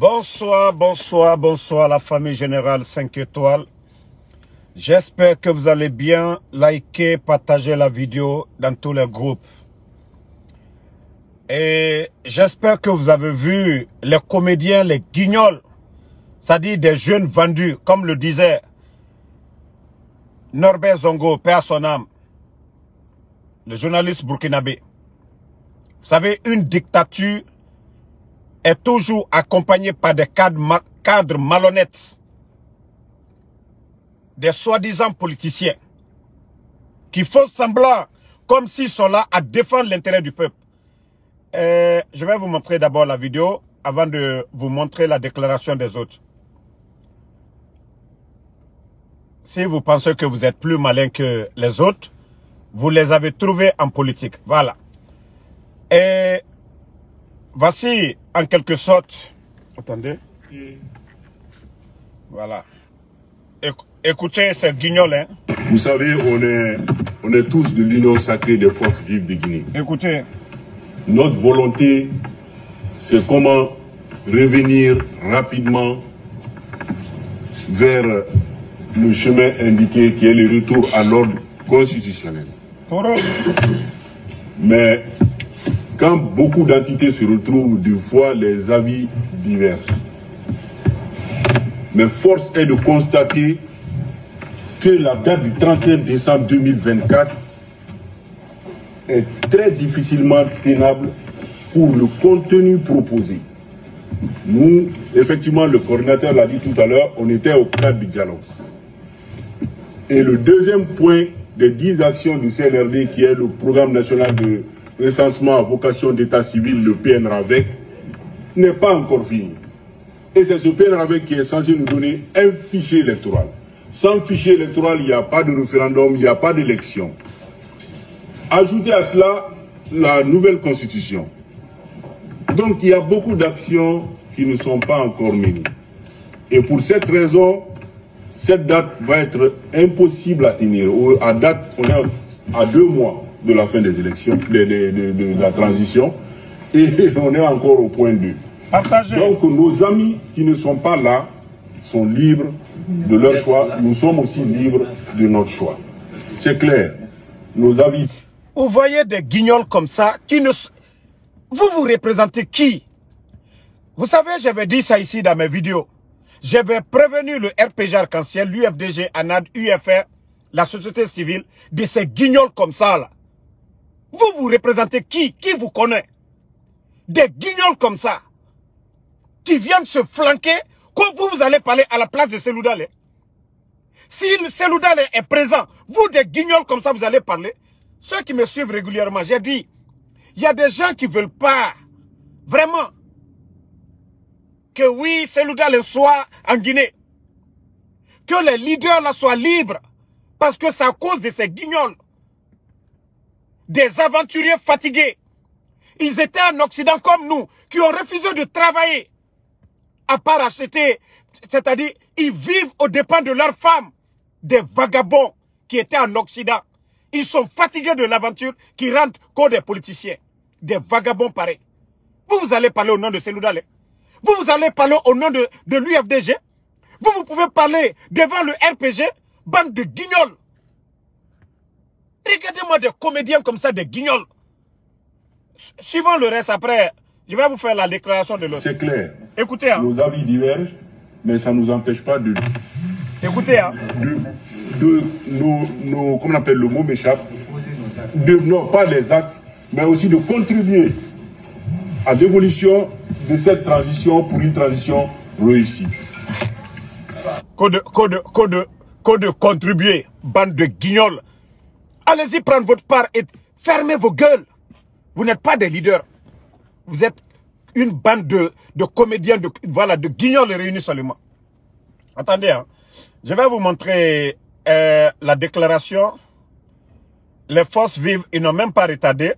Bonsoir, bonsoir, bonsoir la famille générale 5 étoiles. J'espère que vous allez bien. liker, partager la vidéo dans tous les groupes. Et j'espère que vous avez vu les comédiens, les guignols, c'est-à-dire des jeunes vendus, comme le disait Norbert Zongo, père son âme, le journaliste burkinabé. Vous savez, une dictature est toujours accompagnée par des cadres, cadres malhonnêtes, des soi-disant politiciens, qui font semblant comme s'ils sont là à défendre l'intérêt du peuple. Euh, je vais vous montrer d'abord la vidéo avant de vous montrer la déclaration des autres. Si vous pensez que vous êtes plus malin que les autres, vous les avez trouvés en politique. Voilà. Et voici en quelque sorte... Attendez. Voilà. Écoutez ce guignol. Hein. Vous savez, on est, on est tous de l'union sacrée des forces vives de Guinée. Écoutez. Notre volonté, c'est comment revenir rapidement vers le chemin indiqué qui est le retour à l'ordre constitutionnel. Mais quand beaucoup d'entités se retrouvent, des fois les avis divers. Mais force est de constater que la date du 31 décembre 2024 est très difficilement tenable pour le contenu proposé. Nous, effectivement, le coordinateur l'a dit tout à l'heure, on était au cadre du dialogue. Et le deuxième point des dix actions du CNRD, qui est le programme national de recensement à vocation d'état civil, le PNRAVEC, n'est pas encore fini. Et c'est ce PNRAVEC qui est censé nous donner un fichier électoral. Sans fichier électoral, il n'y a pas de référendum, il n'y a pas d'élection. Ajoutez à cela la nouvelle constitution. Donc il y a beaucoup d'actions qui ne sont pas encore menées. Et pour cette raison, cette date va être impossible à tenir. À date, on est à deux mois de la fin des élections, de, la transition, et on est encore au point 2. Donc nos amis qui ne sont pas là sont libres de leur choix. Nous sommes aussi libres de notre choix. C'est clair. Nos avis vous voyez des guignols comme ça qui ne... Vous vous représentez qui? Vous savez, j'avais dit ça ici dans mes vidéos. J'avais prévenu le RPG Arc-en-Ciel, l'UFDG, ANAD, UFR, la société civile, de ces guignols comme ça là. Vous vous représentez qui? Qui vous connaît? Des guignols comme ça. Qui viennent se flanquer quand vous, vous allez parler à la place de Seloudale. Si Seloudale est présent, vous des guignols comme ça, vous allez parler. Ceux qui me suivent régulièrement, j'ai dit, il y a des gens qui ne veulent pas, vraiment, que oui, Seloudal soit en Guinée. Que les leaders là soient libres. Parce que c'est à cause de ces guignols. Des aventuriers fatigués. Ils étaient en Occident comme nous, qui ont refusé de travailler. À part acheter, c'est-à-dire, ils vivent aux dépens de leurs femmes. Des vagabonds qui étaient en Occident. Ils sont fatigués de l'aventure qui rentrent comme des politiciens. Des vagabonds pareils. Vous, vous allez parler au nom de Seloudale. Vous, vous allez parler au nom de, de l'UFDG. Vous, vous pouvez parler devant le RPG, bande de guignols. Regardez-moi des comédiens comme ça, des guignols. Suivant le reste après, je vais vous faire la déclaration de l'autre. C'est clair. Écoutez. Hein. Nos avis divergent, mais ça ne nous empêche pas de... Écoutez. Hein de nos, comment on appelle le mot m'échappe, de, non pas les actes, mais aussi de contribuer à l'évolution de cette transition pour une transition réussie. Code, code, code, code contribuer, bande de guignols. Allez-y prendre votre part et fermez vos gueules. Vous n'êtes pas des leaders. Vous êtes une bande de, de comédiens, de, voilà, de guignols réunis seulement. Attendez, hein. je vais vous montrer euh, la déclaration, les forces vives, ils n'ont même pas retardé.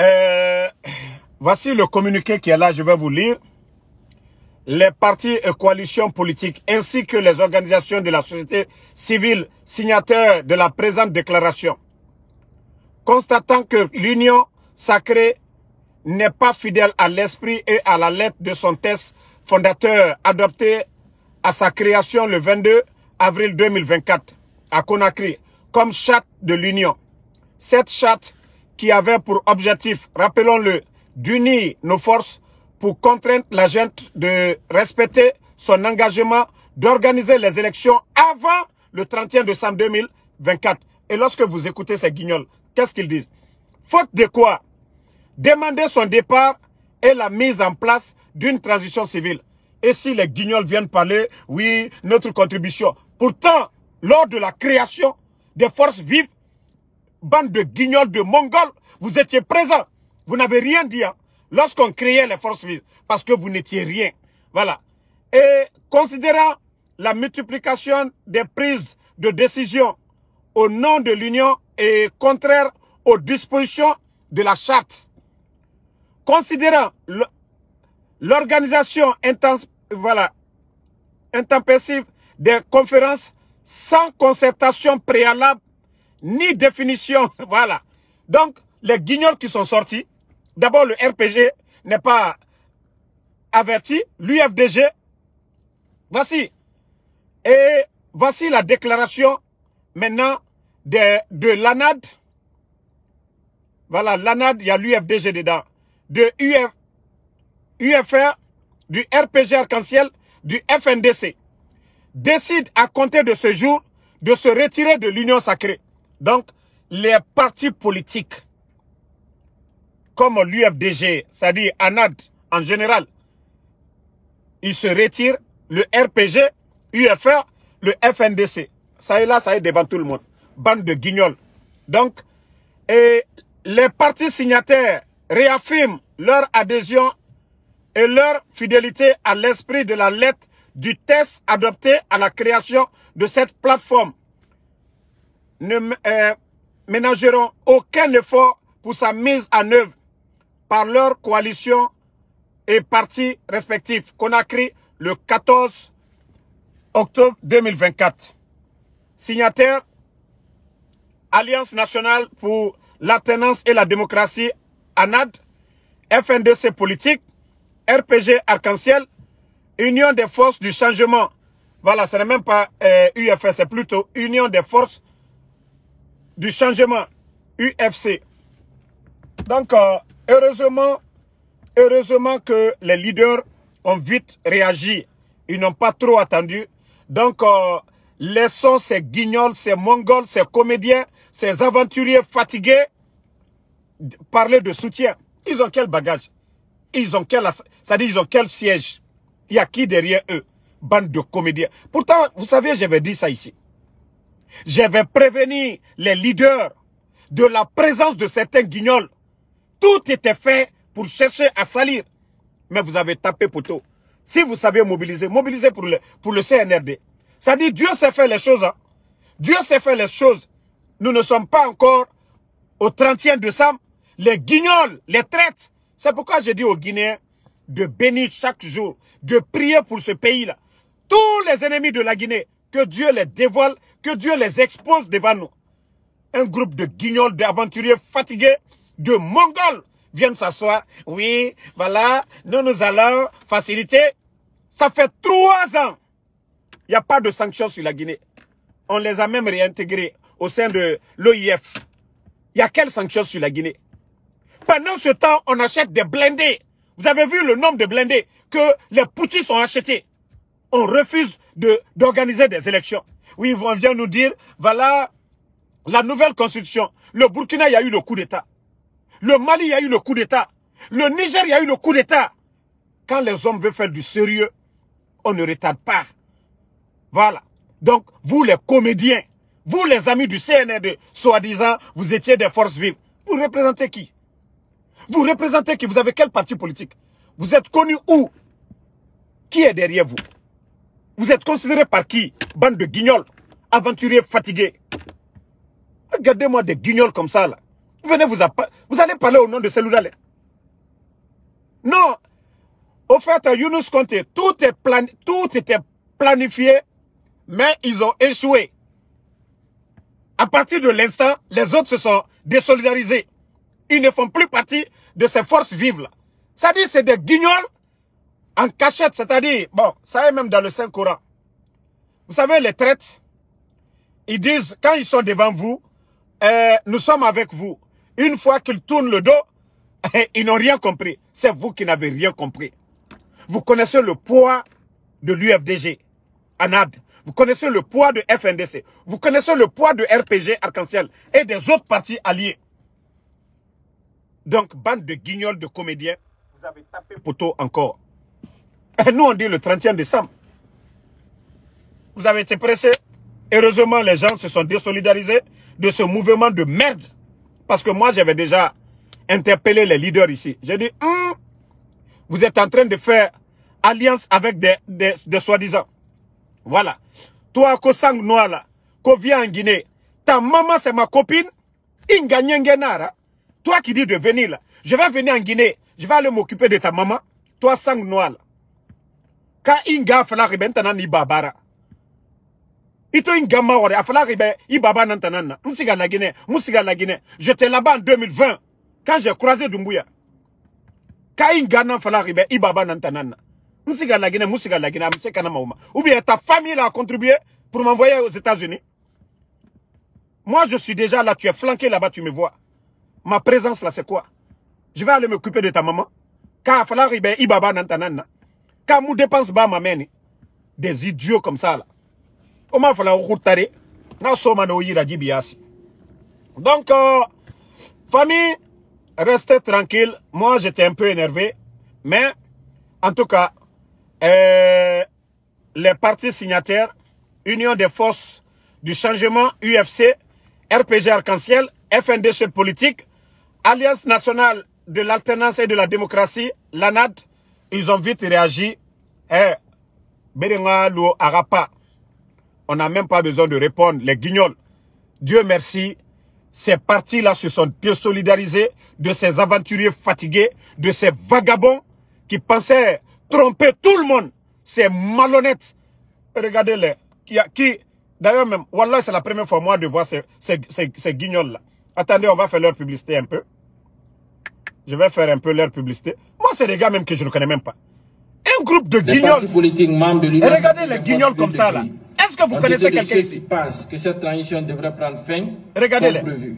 Euh, voici le communiqué qui est là, je vais vous lire. Les partis et coalitions politiques ainsi que les organisations de la société civile signataires de la présente déclaration, constatant que l'union sacrée n'est pas fidèle à l'esprit et à la lettre de son test fondateur adopté à sa création le 22 avril 2024 à Conakry comme charte de l'Union. Cette charte qui avait pour objectif, rappelons-le, d'unir nos forces pour contraindre la gente de respecter son engagement d'organiser les élections avant le 31 décembre 2024. Et lorsque vous écoutez ces guignols, qu'est-ce qu'ils disent? Faute de quoi? Demander son départ et la mise en place d'une transition civile. Et si les guignols viennent parler, oui, notre contribution. Pourtant, lors de la création des forces vives, bande de guignols, de mongols, vous étiez présents. Vous n'avez rien dit hein, lorsqu'on créait les forces vives, parce que vous n'étiez rien. Voilà. Et considérant la multiplication des prises de décision au nom de l'Union et contraire aux dispositions de la charte, considérant l'organisation voilà, intempestive des conférences sans concertation préalable ni définition. Voilà. Donc, les guignols qui sont sortis, d'abord le RPG n'est pas averti, l'UFDG, voici. Et voici la déclaration maintenant de, l'ANAD. Voilà, l'ANAD, il y a l'UFDG dedans. De UF, UFR, du RPG Arc-en-Ciel, du FNDC. Décide à compter de ce jour de se retirer de l'Union sacrée. Donc, les partis politiques, comme l'UFDG, c'est-à-dire ANAD en général, ils se retirent, le RPG, UFR, le FNDC. Ça est là, ça est devant tout le monde. Bande de guignols. Donc, et les partis signataires réaffirment leur adhésion et leur fidélité à l'esprit de la lettre du test adopté à la création de cette plateforme. Ne euh, ménageront aucun effort pour sa mise en œuvre par leur coalition et partis respectifs. Conakry le 14 octobre 2024. Signataire, Alliance nationale pour l'alternance et la démocratie, ANAD, FNDC politique, RPG Arc-en-Ciel, Union des forces du changement. Voilà, ce n'est même pas euh, UFS, c'est plutôt Union des forces du changement, UFC. Donc, euh, heureusement, heureusement que les leaders ont vite réagi. Ils n'ont pas trop attendu. Donc, euh, laissons ces guignols, ces mongols, ces comédiens, ces aventuriers fatigués parler de soutien. Ils ont quel bagage? Ils ont quel, ça dit, ils ont quel siège? Il y a qui derrière eux? Bande de comédiens. Pourtant, vous savez, j'avais dit ça ici. J'avais prévenu les leaders de la présence de certains guignols. Tout était fait pour chercher à salir. Mais vous avez tapé poteau. Si vous savez mobiliser, mobilisez pour le, pour le CNRD. Ça dit Dieu sait faire les choses. Hein. Dieu sait faire les choses. Nous ne sommes pas encore au 30e décembre. Les guignols, les traites. C'est pourquoi j'ai dit aux Guinéens de bénir chaque jour, de prier pour ce pays-là. Tous les ennemis de la Guinée, que Dieu les dévoile, que Dieu les expose devant nous. Un groupe de guignols, d'aventuriers fatigués, de mongols viennent s'asseoir. Oui, voilà, nous, nous allons faciliter. Ça fait trois ans. Il n'y a pas de sanctions sur la Guinée. On les a même réintégrés au sein de l'OIF. Il y a quelles sanctions sur la Guinée? Pendant ce temps, on achète des blindés. Vous avez vu le nombre de blindés que les poutis ont achetés. On refuse d'organiser des élections. Oui, on vient nous dire, voilà la nouvelle constitution. Le Burkina, il y a eu le coup d'État. Le Mali, a eu le coup d'État. Le Niger, a eu le coup d'État. Quand les hommes veulent faire du sérieux, on ne retarde pas. Voilà. Donc, vous les comédiens, vous les amis du CNRD, soi-disant, vous étiez des forces vives. Vous représentez qui? Vous représentez qui? Vous avez quel parti politique? Vous êtes connu où? Qui est derrière vous? Vous êtes considéré par qui? Bande de guignols, aventuriers fatigués. Regardez-moi des guignols comme ça, là. Venez vous, vous allez parler au nom de celui-là. Non. Au fait, Younous Conte, tout, est tout était planifié, mais ils ont échoué. À partir de l'instant, les autres se sont désolidarisés. Ils ne font plus partie de ces forces vives là. Ça dit, c'est des guignols en cachette, c'est-à-dire, bon, ça est même dans le Saint-Coran. Vous savez, les traites, ils disent, quand ils sont devant vous, euh, nous sommes avec vous. Une fois qu'ils tournent le dos, ils n'ont rien compris. C'est vous qui n'avez rien compris. Vous connaissez le poids de l'UFDG, ANAD. Vous connaissez le poids de FNDC. Vous connaissez le poids de RPG Arc-en-Ciel et des autres partis alliés. Donc, bande de guignols, de comédiens, vous avez tapé poteau encore. Et nous, on dit le 31 décembre. Vous avez été pressés. Heureusement, les gens se sont désolidarisés de ce mouvement de merde. Parce que moi, j'avais déjà interpellé les leaders ici. J'ai dit, hum, vous êtes en train de faire alliance avec des, des, soi-disant. Voilà. Toi, Kosang Noir là, qu'on vient en Guinée, ta maman c'est ma copine, Inga Toi qui dis de venir je vais venir en Guinée, je vais aller m'occuper de ta maman, toi Sang Noir là. Ka Inga fala riben tanan ni babara. Ito Inga maore, afala riben i baba nan tanan na. Msiga la Guinée, msiga la Guinée. J'étais là-bas en 2020, quand j'ai croisé Dumbuya. Ka Inga nan fala riben i baba nan tanan na. Msiga la Guinée, Moussiga la Guinée, Msika Maouma. Ou bien ta famille a contribué pour m'envoyer aux États-Unis. Moi, je suis déjà là, tu es flanqué là-bas, tu me vois. Ma présence là, c'est quoi? Je vais aller m'occuper de ta maman. Quand il ribe ibaba nantanana. Quand mou dépense ba ma mène. Des idiots comme ça là. Comment fala routare Na soma no yira gibiasi. Donc, euh, famille, restez tranquille. Moi, j'étais un peu énervé. Mais, en tout cas, euh, les partis signataires, Union des forces du changement, UFC, RPG Arc-en-Ciel, FNDC politique, Alliance nationale de l'alternance et de la démocratie, l'ANAD, ils ont vite réagi. Eh, Arapa, on n'a même pas besoin de répondre, les guignols. Dieu merci, ces partis-là se sont désolidarisés de ces aventuriers fatigués, de ces vagabonds qui pensaient tromper tout le monde. C'est malhonnête. Regardez-les. Qui, qui D'ailleurs, même, Wallah, c'est la première fois, moi, de voir ces, ces, ces, guignols-là. Attendez, on va faire leur publicité un peu. Je vais faire un peu leur publicité. Moi, c'est des gars même que je ne connais même pas. Un groupe de guignols. Et regardez les guignols comme ça, là. Est-ce que vous connaissez quelqu'un ici qui pensent que cette transition devrait prendre fin Regardez-les. prévu.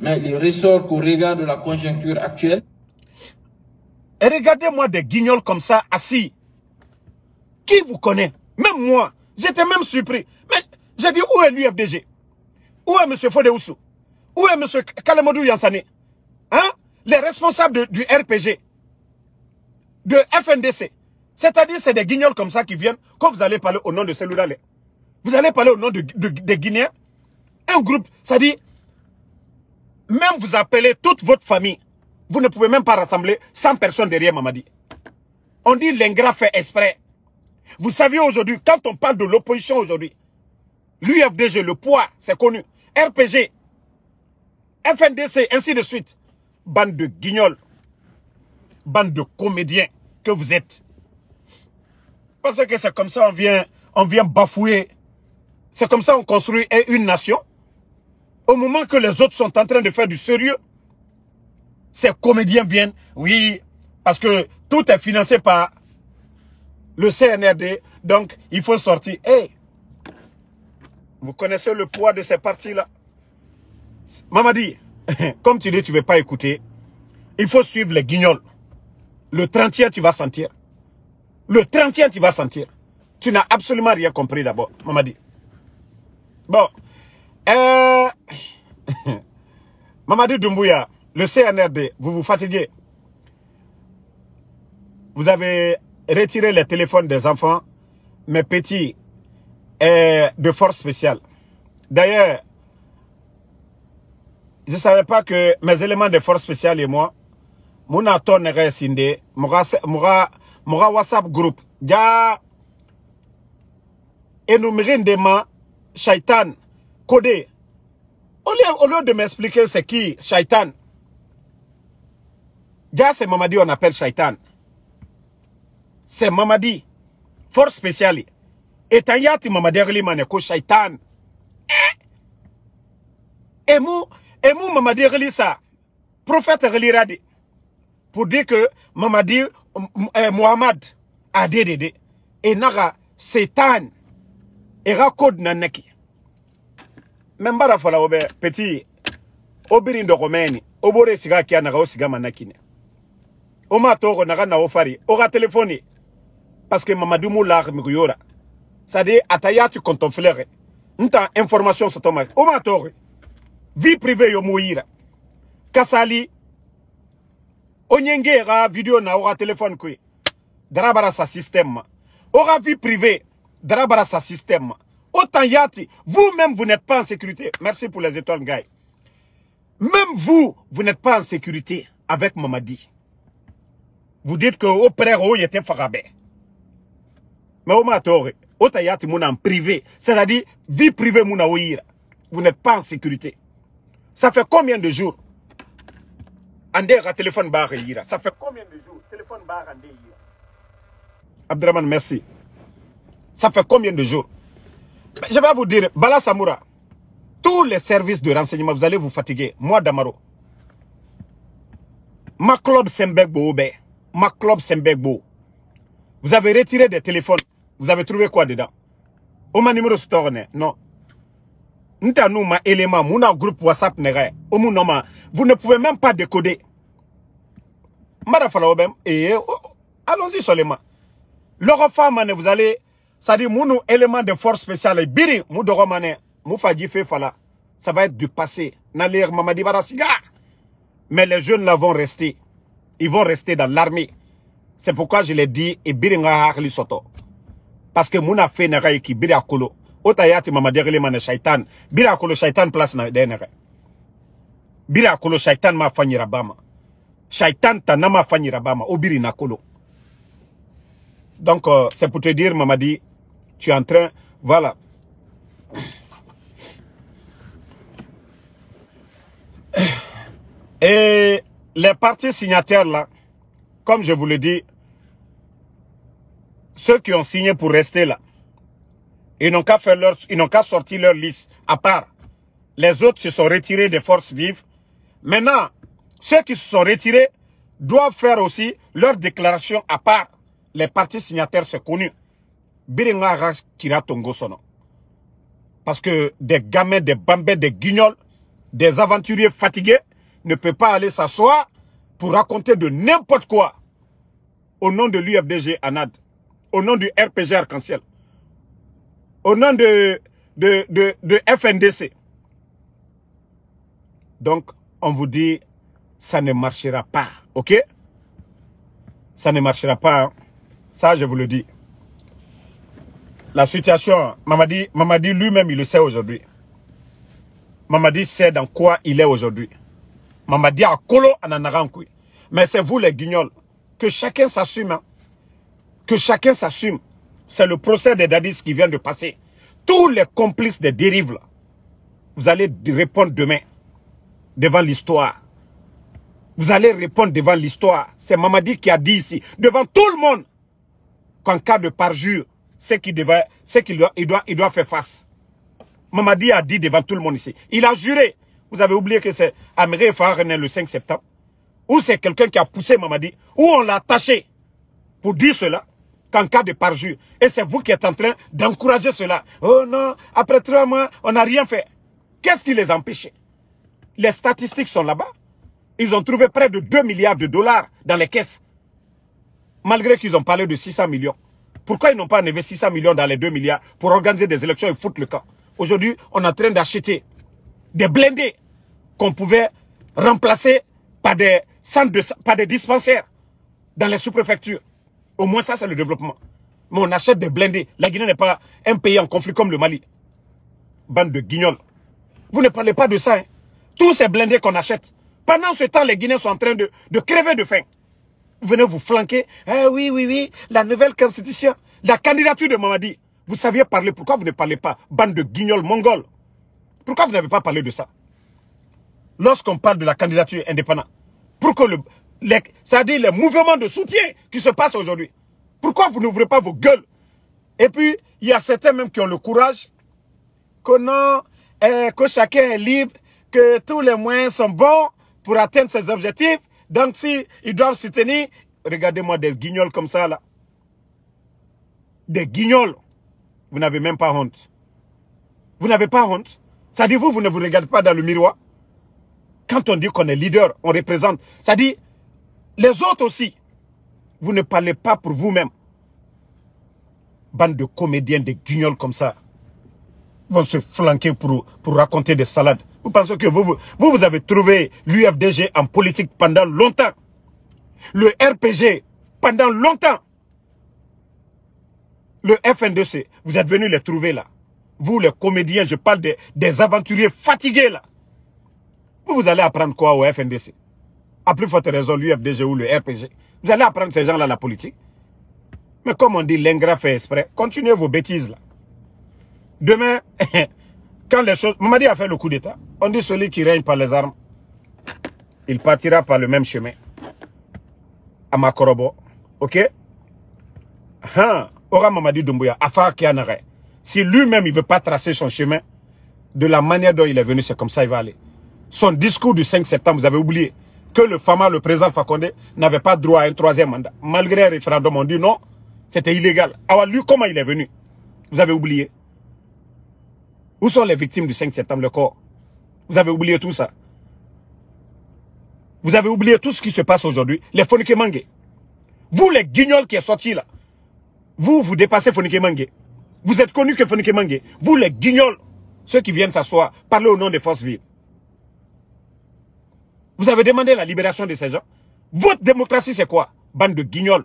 Mais il ressort qu'au regard de la conjoncture actuelle, et regardez-moi des guignols comme ça, assis. Qui vous connaît? Même moi. J'étais même surpris. Mais j'ai dit, où est l'UFDG Où est M. Fodéoussou Où est M. Kalemodou Yansane Hein? Les responsables du RPG, de FNDC. C'est-à-dire, c'est des guignols comme ça qui viennent, quand vous allez parler au nom de celui-là. Vous allez parler au nom de, des Guinéens? Un groupe, ça dit, même vous appelez toute votre famille. Vous ne pouvez même pas rassembler 100 personnes derrière Mamadi. On dit l'ingrat fait exprès. Vous savez aujourd'hui, quand on parle de l'opposition aujourd'hui, l'UFDG, le poids, c'est connu. RPG, FNDC, ainsi de suite. Bande de guignols. Bande de comédiens que vous êtes. Parce que c'est comme ça on vient, on vient bafouer. C'est comme ça on construit une nation. Au moment que les autres sont en train de faire du sérieux, ces comédiens viennent, oui, parce que tout est financé par le CNRD, donc il faut sortir. Hey, vous connaissez le poids de ces partis-là Mamadi, comme tu dis, tu ne veux pas écouter, il faut suivre les guignols. Le 30e, tu vas sentir. Le 30e, tu vas sentir. Tu n'as absolument rien compris d'abord, Mamadi. Bon. Euh... Doumbouya, le CNRD, vous vous fatiguez. Vous avez retiré les téléphones des enfants, mes petits, et de force spéciale. D'ailleurs, je ne savais pas que mes éléments de force spéciale et moi, mon aton sindé, mon WhatsApp group, ja énuméré des shaitan, codé. Au lieu, de m'expliquer c'est qui shaitan, Déjà, c'est Mamadi, on appelle Shaitan. C'est Mamadi. Force spéciale. Et Tanyati Mamadi Rili ko Shaitan. Et mou, et mou Mamadi Rili ça. prophète de pour dire que Mamadi eh, Muhammad a et naga Satan era code na neki. Même bara fala obe petit obiri ndogomeni obore siga kia naga o siga manakine. O ma togo naga na ofari o ga parce que Mamadou Moular Miguyora c'est-à-dire atayatu contre ton frère nta information sur ton o ma vie privée yo kasali onyenge ga video na o ga téléphone kwe. Darabara sa système o ga vie privée darabara sa système. Autant yati vous-même vous n'êtes pas en sécurité. Merci pour les étoiles gars même vous vous n'êtes pas en sécurité avec Mamadi. Vous dites que au frère o était farabé mais au matore autant yati en privé c'est-à-dire vie privée vous n'êtes pas en sécurité. Ça fait combien de jours? Ande téléphone barre. Ça fait combien de jours? Téléphone barre. Abdraman, merci. Ça fait combien de jours? Je vais vous dire, Bala Samoura, tous les services de renseignement, vous allez vous fatiguer. Moi, Damaro. Ma club Sembegbo, ma club Sembegbo. Vous avez retiré des téléphones. Vous avez trouvé quoi dedans? Oma numéro store, non. Nous ma élément, mon groupe WhatsApp vous ne pouvez même pas décoder. Mara falawobem et allons-y seulement. Leur vous allez ça dit mon élément de force spéciale biri mu doromane mu faji fe fala. Ça va être du passé. Nalir Mamadi Barasiga. Mais les jeunes là vont rester. Ils vont rester dans l'armée. C'est pourquoi je l'ai dit et biri nga hakli soto. Parce que muna fe nera ki biri akolo otayati mama derele mana shaitan bila kolo shaitan place na denere bila kolo shaitan ma fanyira bama shaitan tana ma fanyira bama obiri na kolo donc euh, c'est pour te dire mamadi tu es en train voilà et les partis signataires là comme je vous le dis ceux qui ont signé pour rester là ils n'ont qu'à faire leur, ils sortir leur liste à part. Les autres se sont retirés des forces vives. Maintenant, ceux qui se sont retirés doivent faire aussi leur déclaration à part. Les partis signataires, c'est connu. Parce que des gamins, des bambins, des guignols, des aventuriers fatigués ne peuvent pas aller s'asseoir pour raconter de n'importe quoi au nom de l'UFDG ANAD, au nom du RPG Arc-en-Ciel au nom de FNDC. Donc, on vous dit, ça ne marchera pas, ok? Ça ne marchera pas, hein? ça je vous le dis. La situation, Mamadi, lui-même, il le sait aujourd'hui. Mamadi sait dans quoi il est aujourd'hui. Mamadi a colo ananarankui. Mais c'est vous les guignols. Que chacun s'assume. Hein. Que chacun s'assume. C'est le procès des dadis qui vient de passer. Tous les complices des dérives, vous allez répondre demain devant l'histoire. Vous allez répondre devant l'histoire. C'est Mamadi qui a dit ici, devant tout le monde, qu'en cas de parjure, c'est qu'il doit, il doit, il doit faire face. Mamadi a dit devant tout le monde ici. Il a juré. Vous avez oublié que c'est Améré Farahane le 5 septembre. Ou c'est quelqu'un qui a poussé Mamadi. Ou on l'a attaché pour dire cela qu'en cas de parjure. Et c'est vous qui êtes en train d'encourager cela. Oh non, après trois mois, on n'a rien fait. Qu'est-ce qui les empêchait? Les statistiques sont là-bas. Ils ont trouvé près de 2 milliards de dollars dans les caisses. Malgré qu'ils ont parlé de 600 millions. Pourquoi ils n'ont pas investi 600 millions dans les 2 milliards pour organiser des élections et foutre le camp? Aujourd'hui, on est en train d'acheter des blindés qu'on pouvait remplacer par des centres par des dispensaires dans les sous-préfectures. Au moins ça, c'est le développement. Mais on achète des blindés. La Guinée n'est pas un pays en conflit comme le Mali. Bande de guignols. Vous ne parlez pas de ça. Hein. Tous ces blindés qu'on achète. Pendant ce temps, les Guinéens sont en train de, de crever de faim. Venez vous flanquer. Eh oui, oui, oui. La nouvelle constitution. La candidature de Mamadi. Vous saviez parler. Pourquoi vous ne parlez pas? Bande de guignols mongols. Pourquoi vous n'avez pas parlé de ça? Lorsqu'on parle de la candidature indépendante. Pour que le, c'est-à-dire les mouvements de soutien qui se passent aujourd'hui. Pourquoi vous n'ouvrez pas vos gueules? Et puis, il y a certains même qui ont le courage que non, eh, que chacun est libre, que tous les moyens sont bons, pour atteindre ses objectifs. Donc si ils doivent se tenir, regardez-moi des guignols comme ça là. Des guignols. Vous n'avez même pas honte. Vous n'avez pas honte. Ça dit vous, vous ne vous regardez pas dans le miroir. Quand on dit qu'on est leader, on représente. Ça dit, les autres aussi, vous ne parlez pas pour vous-même. Bande de comédiens, de guignols comme ça, vont se flanquer pour, pour raconter des salades. Vous pensez que vous, vous, vous avez trouvé l'UFDG en politique pendant longtemps. Le RPG pendant longtemps. Le FNDC, vous êtes venus les trouver là. Vous les comédiens, je parle des, des aventuriers fatigués là. Vous, vous allez apprendre quoi au FNDC À plus forte raison, l'UFDG ou le RPG. Vous allez apprendre ces gens-là la politique. Mais comme on dit, l'ingrat fait exprès. Continuez vos bêtises là. Demain, les choses... Mamadi a fait le coup d'État. On dit celui qui règne par les armes, il partira par le même chemin. À Makorobo. Ok? Hein Ora Mamadi Doumbouya, Afar Kianare. Si lui-même, il ne veut pas tracer son chemin, de la manière dont il est venu, c'est comme ça il va aller. Son discours du 5 septembre, vous avez oublié que le Fama, le président Fakonde, n'avait pas droit à un troisième mandat. Malgré un référendum, on dit non, c'était illégal. Alors lui, comment il est venu? Vous avez oublié Où sont les victimes du 5 septembre, le corps? Vous avez oublié tout ça Vous avez oublié tout ce qui se passe aujourd'hui Les Mangé. Vous, les guignols qui est sorti là, vous, vous dépassez Mangé. Vous êtes connus que Mangé. Vous, les guignols, ceux qui viennent s'asseoir, parler au nom des forces vives. Vous avez demandé la libération de ces gens. Votre démocratie, c'est quoi? Bande de guignols.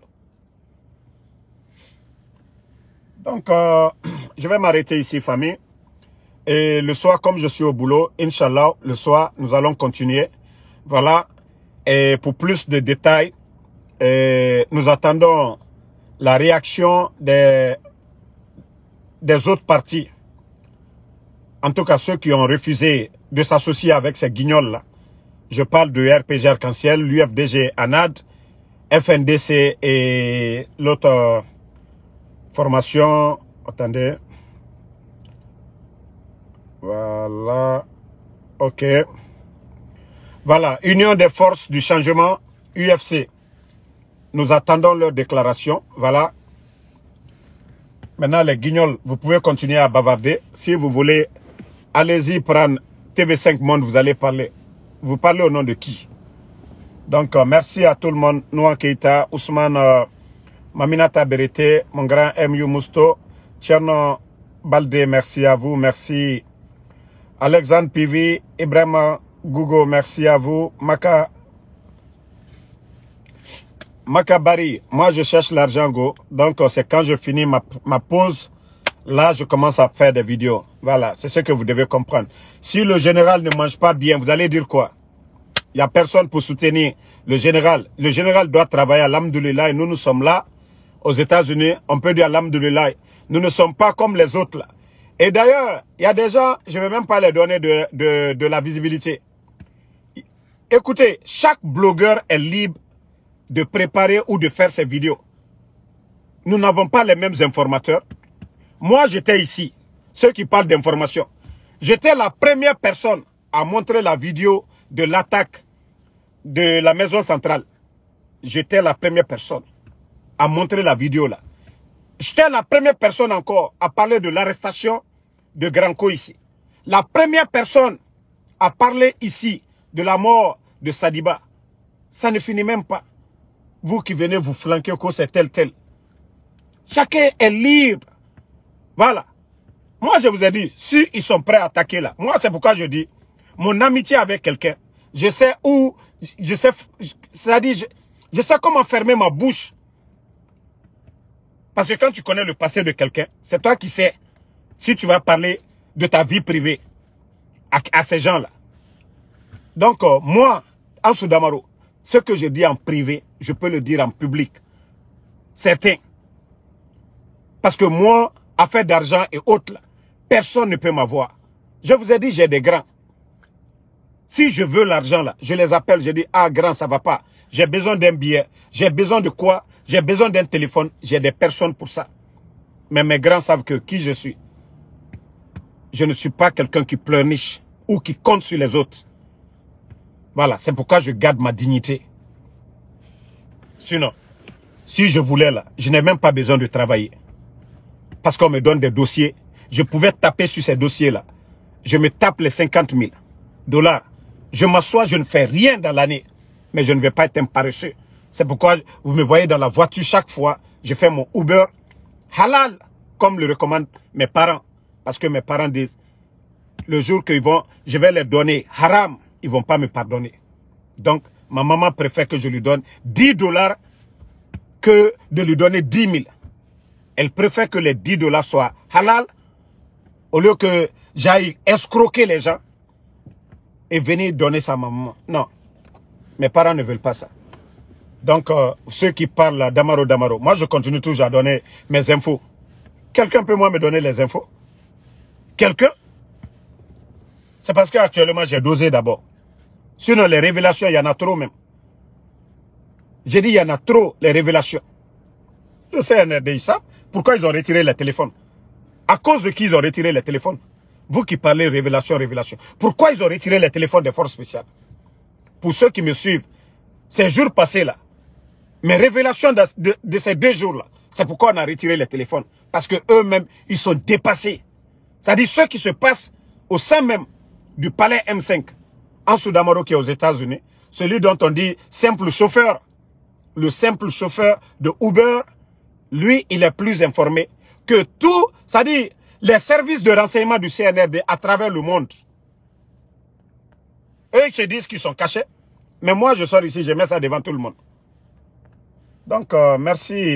Donc, euh, je vais m'arrêter ici, famille. Et le soir, comme je suis au boulot, Inch'Allah, le soir, nous allons continuer. Voilà. Et pour plus de détails, nous attendons la réaction des, autres partis. En tout cas, ceux qui ont refusé de s'associer avec ces guignols-là. Je parle de RPG Arc-en-Ciel, l'UFDG ANAD, FNDC et l'autre formation. Attendez. Voilà. OK. Voilà. Union des forces du changement, UFC. Nous attendons leur déclaration. Voilà. Maintenant, les guignols, vous pouvez continuer à bavarder. Si vous voulez, allez-y prendre TV5 Monde, vous allez parler. Vous parlez au nom de qui? Donc, euh, merci à tout le monde. Noah Keita, Ousmane euh, Maminata Berete, mon grand M.U. Musto, Tcherno Balde, merci à vous. Merci Alexandre Pivi, Ibrahim Gougo, merci à vous. Maka Makabari, moi je cherche l'argent go. Donc euh, c'est quand je finis ma, pause, là je commence à faire des vidéos. Voilà, c'est ce que vous devez comprendre. Si le général ne mange pas bien, vous allez dire quoi? Il n'y a personne pour soutenir le général. Le général doit travailler à l'Amdoulillah et nous, nous sommes là. Aux États-Unis, on peut dire à l'Amdoulillah. Nous ne sommes pas comme les autres. Et d'ailleurs, il y a des gens, je ne vais même pas les donner de, de, de la visibilité. Écoutez, chaque blogueur est libre de préparer ou de faire ses vidéos. Nous n'avons pas les mêmes informateurs. Moi, j'étais ici. Ceux qui parlent d'information. J'étais la première personne à montrer la vidéo de l'attaque de la maison centrale. J'étais la première personne à montrer la vidéo là. J'étais la première personne encore à parler de l'arrestation de Granco ici. La première personne à parler ici de la mort de Sadiba. Ça ne finit même pas. Vous qui venez vous flanquer que c'est tel tel. Chacun est libre. Voilà. Moi, je vous ai dit, si sont prêts à attaquer là, moi, c'est pourquoi je dis, mon amitié avec quelqu'un, je sais où, je sais, c'est-à-dire, je sais comment fermer ma bouche. Parce que quand tu connais le passé de quelqu'un, c'est toi qui sais si tu vas parler de ta vie privée à, ces gens-là. Donc, euh, moi, en ce que je dis en privé, je peux le dire en public. Certain. Parce que moi, affaire d'argent et autres, personne ne peut m'avoir. Je vous ai dit, j'ai des grands. Si je veux l'argent là, je les appelle, je dis, ah grand, ça va pas. J'ai besoin d'un billet. J'ai besoin de quoi? J'ai besoin d'un téléphone. J'ai des personnes pour ça. Mais mes grands savent que qui je suis. Je ne suis pas quelqu'un qui pleurniche ou qui compte sur les autres. Voilà, c'est pourquoi je garde ma dignité. Sinon, si je voulais là, je n'ai même pas besoin de travailler. Parce qu'on me donne des dossiers. Je pouvais taper sur ces dossiers-là. Je me tape les 50 000 dollars. Je m'assois, je ne fais rien dans l'année. Mais je ne vais pas être un paresseux. C'est pourquoi vous me voyez dans la voiture chaque fois. Je fais mon Uber halal, comme le recommandent mes parents. Parce que mes parents disent, le jour qu'ils vont, je vais les donner haram, ils vont pas me pardonner. Donc, ma maman préfère que je lui donne 10 dollars que de lui donner 10 000. Elle préfère que les 10 dollars soient halal au lieu que j'aille escroquer les gens et venir donner ça à ma maman. Non, mes parents ne veulent pas ça. Donc, euh, ceux qui parlent d'Amaro Damaro, moi je continue toujours à donner mes infos. Quelqu'un peut moi me donner les infos? Quelqu'un? C'est parce qu'actuellement j'ai dosé d'abord. Sinon les révélations, il y en a trop même. J'ai dit il y en a trop, les révélations. Le CNRD, ils savent pourquoi ils ont retiré les téléphones. À cause de qui ils ont retiré les téléphones? Vous qui parlez révélation, révélation. Pourquoi ils ont retiré les téléphones des forces spéciales? Pour ceux qui me suivent, ces jours passés là, mes révélations de, ces deux jours-là, c'est pourquoi on a retiré les téléphones. Parce que eux-mêmes, ils sont dépassés. C'est-à-dire ceux qui se passent au sein même du palais M5, en Soudamaro qui est aux États-Unis, celui dont on dit simple chauffeur, le simple chauffeur de Uber, lui, il est plus informé que tout, c'est-à-dire les services de renseignement du CNRD à travers le monde. Eux, ils se disent qu'ils sont cachés. Mais moi, je sors ici, je mets ça devant tout le monde. Donc, euh, merci.